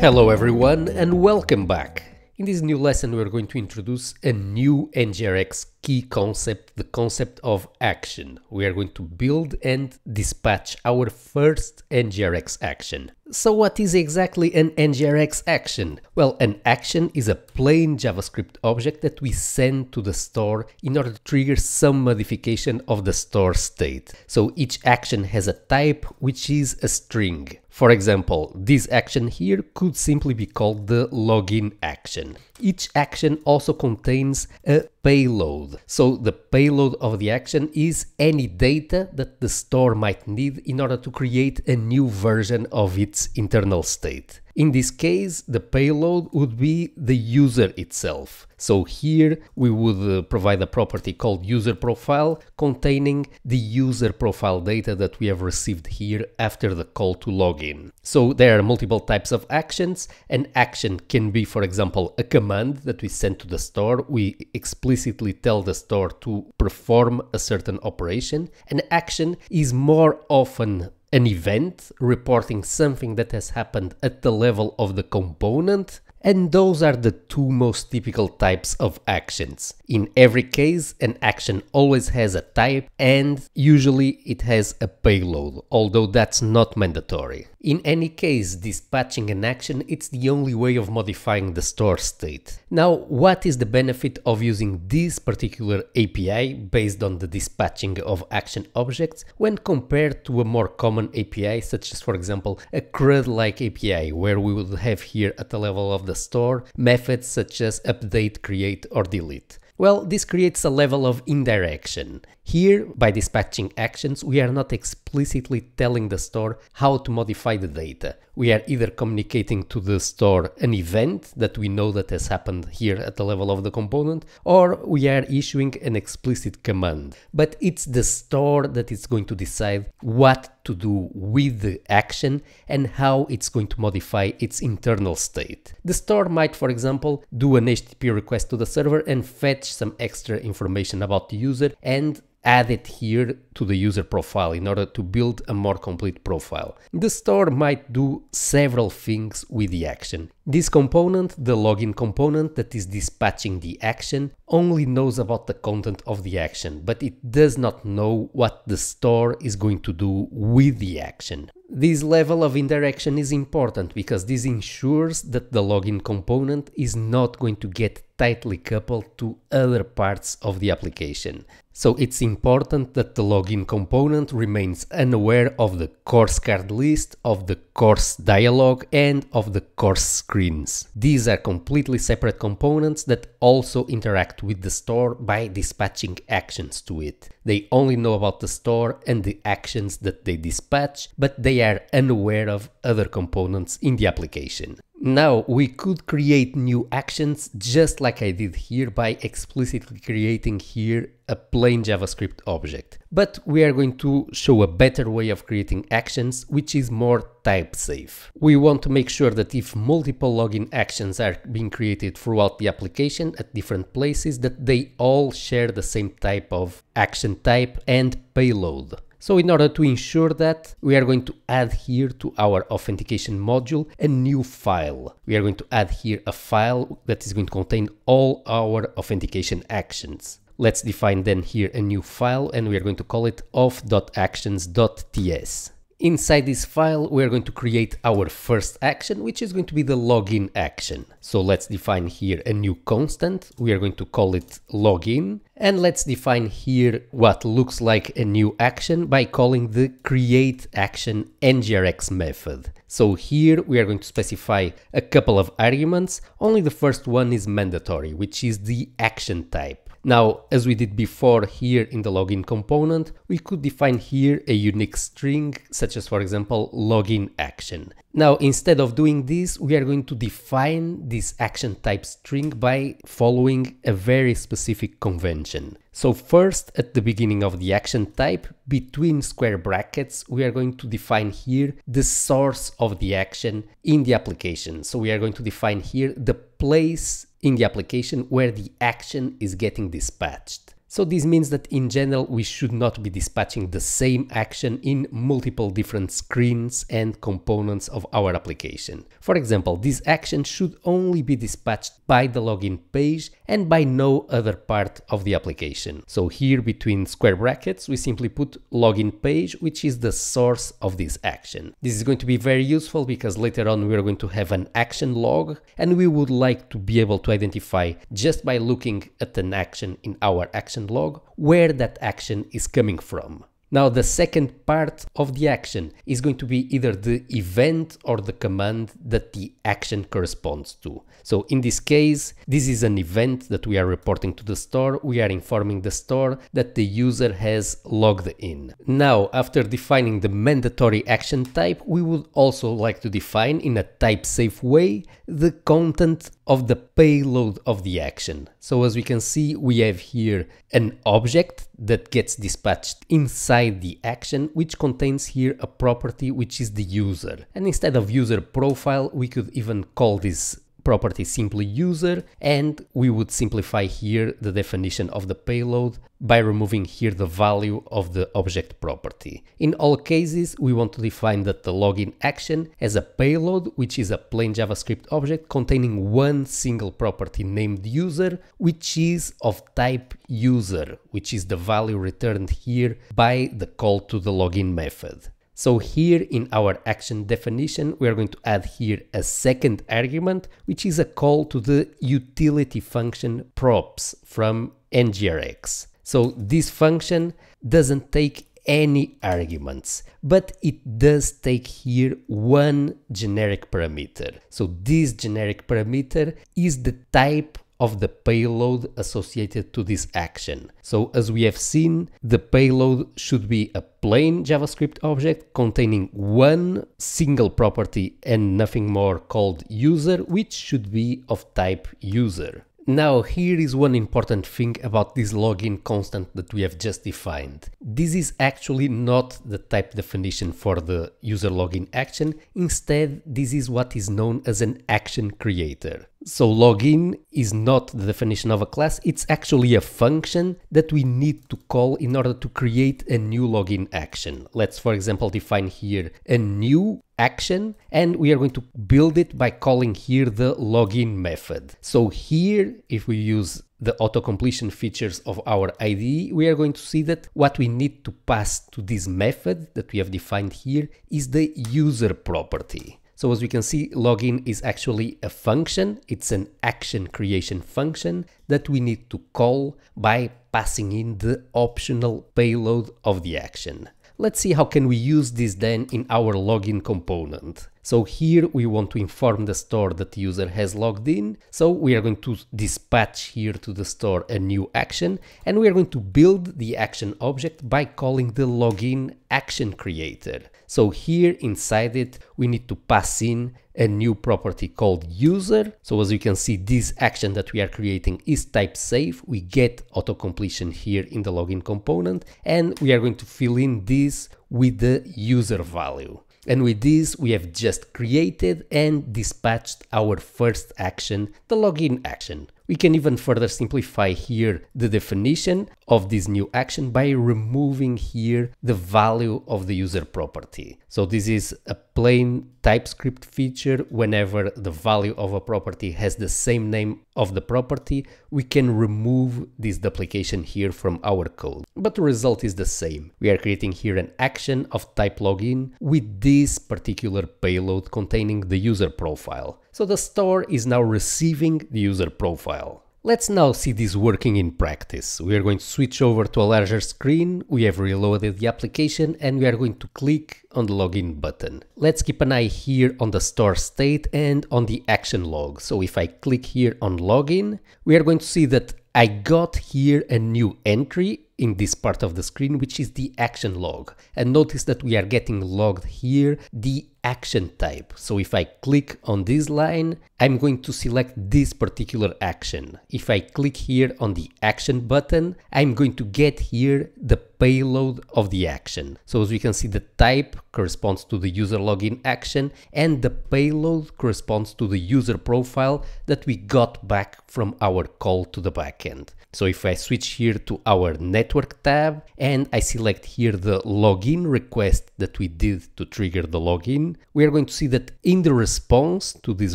Hello everyone and welcome back. In this new lesson we are going to introduce a new NGRX key concept, the concept of action. We are going to build and dispatch our first NGRX action. So what is exactly an NGRX action? Well, an action is a plain JavaScript object that we send to the store in order to trigger some modification of the store state. So each action has a type which is a string. For example, this action here could simply be called the login action. Each action also contains a payload. So the payload of the action is any data that the store might need in order to create a new version of its internal state. In this case, the payload would be the user itself. So here we would uh, provide a property called user profile containing the user profile data that we have received here after the call to login. So there are multiple types of actions. An action can be, for example, a command that we send to the store. We explicitly tell the store to perform a certain operation. An action is more often an event reporting something that has happened at the level of the component and those are the two most typical types of actions. In every case, an action always has a type and usually it has a payload, although that's not mandatory. In any case, dispatching an action it's the only way of modifying the store state. Now, what is the benefit of using this particular API based on the dispatching of action objects when compared to a more common API such as for example a CRUD-like API where we would have here at the level of the store methods such as update, create or delete. Well, this creates a level of indirection. Here, by dispatching actions, we are not explicitly telling the store how to modify the data. We are either communicating to the store an event that we know that has happened here at the level of the component, or we are issuing an explicit command. But it's the store that is going to decide what to do with the action and how it's going to modify its internal state. The store might, for example, do an HTTP request to the server and fetch some extra information about the user and add it here to the user profile in order to build a more complete profile. The store might do several things with the action. This component, the login component that is dispatching the action, only knows about the content of the action, but it does not know what the store is going to do with the action. This level of indirection is important because this ensures that the login component is not going to get tightly coupled to other parts of the application. So it's important that the login component remains unaware of the course card list, of the course dialog and of the course screens. These are completely separate components that also interact with the store by dispatching actions to it. They only know about the store and the actions that they dispatch, but they are unaware of other components in the application. Now we could create new actions just like I did here by explicitly creating here a plain JavaScript object. But we are going to show a better way of creating actions which is more type safe. We want to make sure that if multiple login actions are being created throughout the application at different places that they all share the same type of action type and payload. So in order to ensure that, we are going to add here to our authentication module a new file. We are going to add here a file that is going to contain all our authentication actions. Let's define then here a new file and we are going to call it auth.actions.ts. Inside this file, we are going to create our first action, which is going to be the login action. So let's define here a new constant. We are going to call it login. And let's define here what looks like a new action by calling the create action ngrx method. So here we are going to specify a couple of arguments. Only the first one is mandatory, which is the action type. Now, as we did before here in the login component, we could define here a unique string, such as for example, login action. Now, instead of doing this, we are going to define this action type string by following a very specific convention. So first, at the beginning of the action type, between square brackets, we are going to define here the source of the action in the application. So we are going to define here the place in the application where the action is getting dispatched. So this means that in general we should not be dispatching the same action in multiple different screens and components of our application. For example, this action should only be dispatched by the login page and by no other part of the application. So here between square brackets we simply put login page which is the source of this action. This is going to be very useful because later on we are going to have an action log and we would like to be able to identify just by looking at an action in our action action log where that action is coming from. Now the second part of the action is going to be either the event or the command that the action corresponds to. So in this case, this is an event that we are reporting to the store. We are informing the store that the user has logged in. Now, after defining the mandatory action type, we would also like to define in a type safe way the content of the payload of the action. So as we can see, we have here an object that gets dispatched inside the action, which contains here a property which is the user. And instead of user profile, we could even call this property simply user and we would simplify here the definition of the payload by removing here the value of the object property. In all cases we want to define that the login action as a payload which is a plain JavaScript object containing one single property named user which is of type user which is the value returned here by the call to the login method. So here in our action definition, we are going to add here a second argument, which is a call to the utility function props from NGRX. So this function doesn't take any arguments, but it does take here one generic parameter. So this generic parameter is the type of the payload associated to this action. So as we have seen, the payload should be a plain JavaScript object containing one single property and nothing more called user, which should be of type user. Now here is one important thing about this login constant that we have just defined. This is actually not the type definition for the user login action, instead this is what is known as an action creator. So login is not the definition of a class, it's actually a function that we need to call in order to create a new login action. Let's for example define here a new action and we are going to build it by calling here the login method. So here if we use the auto completion features of our IDE, we are going to see that what we need to pass to this method that we have defined here is the user property. So as we can see, login is actually a function. It's an action creation function that we need to call by passing in the optional payload of the action. Let's see how can we use this then in our login component. So here we want to inform the store that the user has logged in. So we are going to dispatch here to the store a new action and we are going to build the action object by calling the login action creator. So here inside it, we need to pass in a new property called user. So as you can see, this action that we are creating is type safe. We get auto completion here in the login component and we are going to fill in this with the user value. And with this, we have just created and dispatched our first action, the login action. We can even further simplify here the definition of this new action by removing here the value of the user property. So this is a plain TypeScript feature. Whenever the value of a property has the same name of the property, we can remove this duplication here from our code. But the result is the same. We are creating here an action of type login with this particular payload containing the user profile. So the store is now receiving the user profile. Let's now see this working in practice. We are going to switch over to a larger screen, we have reloaded the application and we are going to click on the login button. Let's keep an eye here on the store state and on the action log. So if I click here on login, we are going to see that I got here a new entry in this part of the screen, which is the action log. And notice that we are getting logged here the action type. So if I click on this line, I'm going to select this particular action. If I click here on the action button, I'm going to get here the payload of the action. So as we can see, the type corresponds to the user login action and the payload corresponds to the user profile that we got back from our call to the backend. So if I switch here to our network tab and I select here the login request that we did to trigger the login, we are going to see that in the response to this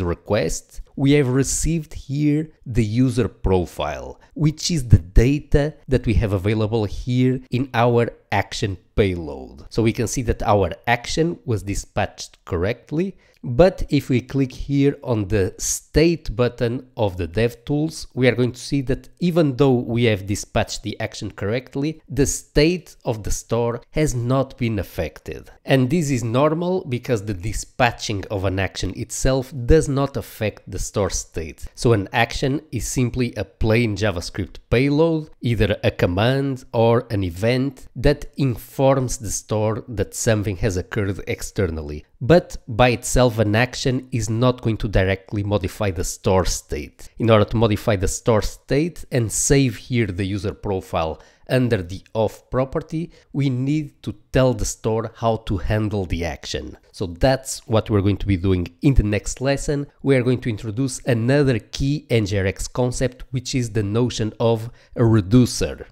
request, we have received here the user profile, which is the data that we have available here in our action payload. So we can see that our action was dispatched correctly but if we click here on the state button of the DevTools, we are going to see that even though we have dispatched the action correctly, the state of the store has not been affected. And this is normal because the dispatching of an action itself does not affect the store state. So an action is simply a plain JavaScript payload, either a command or an event that informs the store that something has occurred externally but by itself an action is not going to directly modify the store state. In order to modify the store state and save here the user profile under the auth property, we need to tell the store how to handle the action. So that's what we're going to be doing in the next lesson. We are going to introduce another key NGRX concept, which is the notion of a reducer.